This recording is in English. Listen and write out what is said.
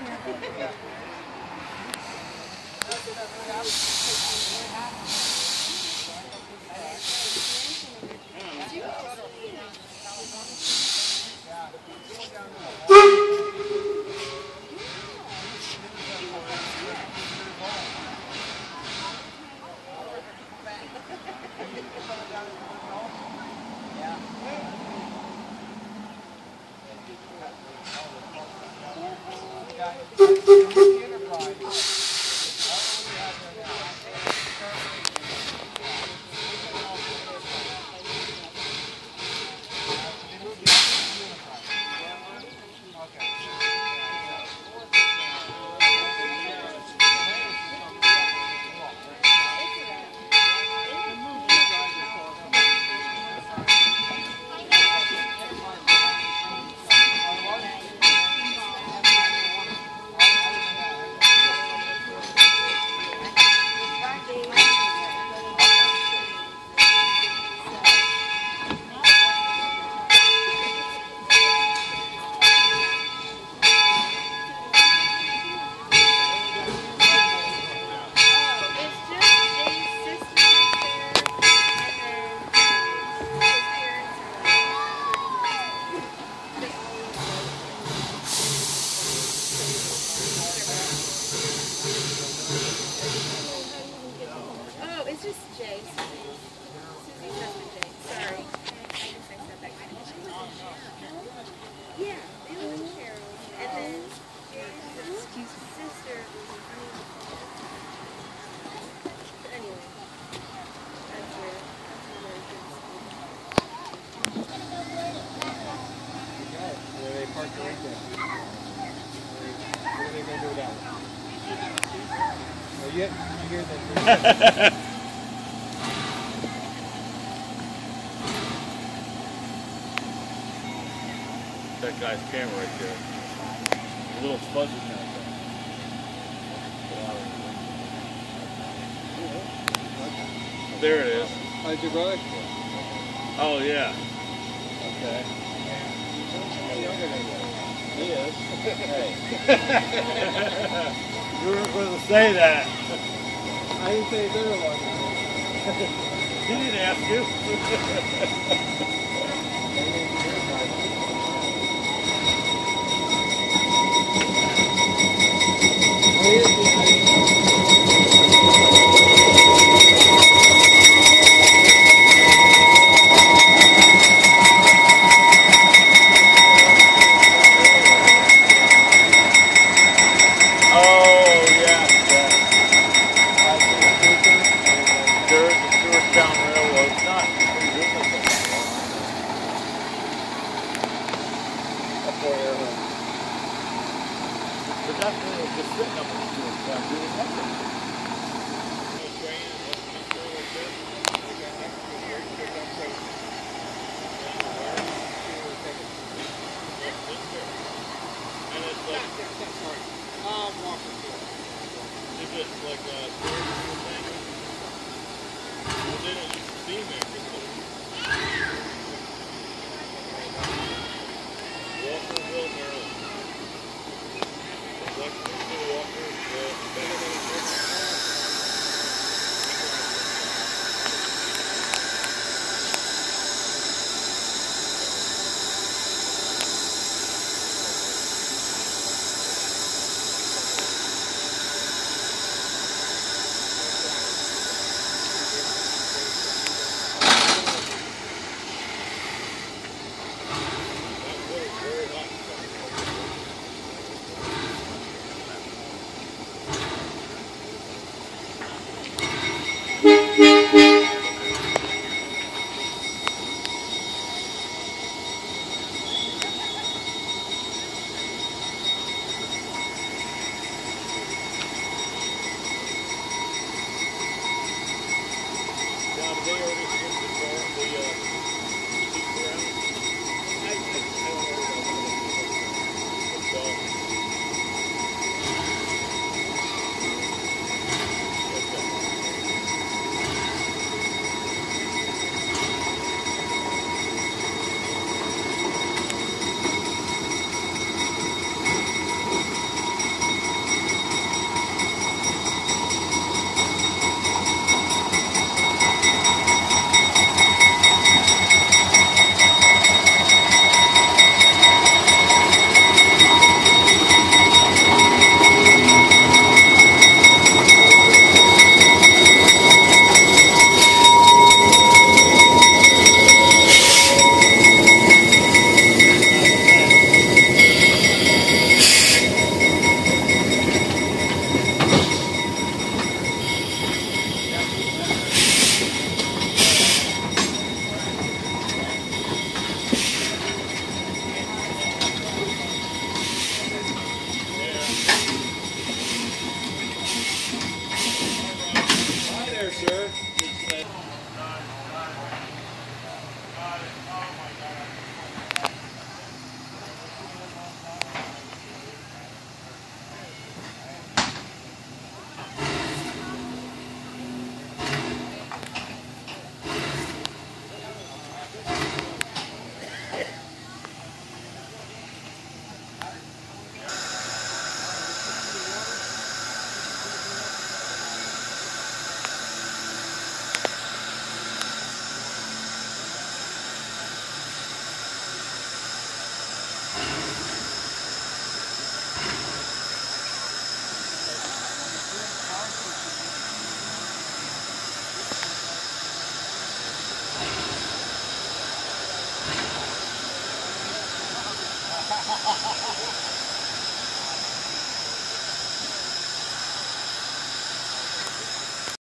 unified. It's just Jay. Susie's husband, Jay. Sorry. I guess I said that kind of Yeah, they live in Cheryl. And then Jay's sister was in Anyway. That's where, where they're Where they park the weekend. What are they gonna do with that one? Oh, yeah, you hear that? That guy's camera right there. A little fuzzy kind of thing. There it is. How's your brother? Oh yeah. Okay. He is. Hey. You were going to say that. I didn't say his other one. He didn't ask you. just like uh, well, they don't use the steam engine. Walkersville, Maryland. Lexington, Walkersville, Maryland. Ha ha ha ha!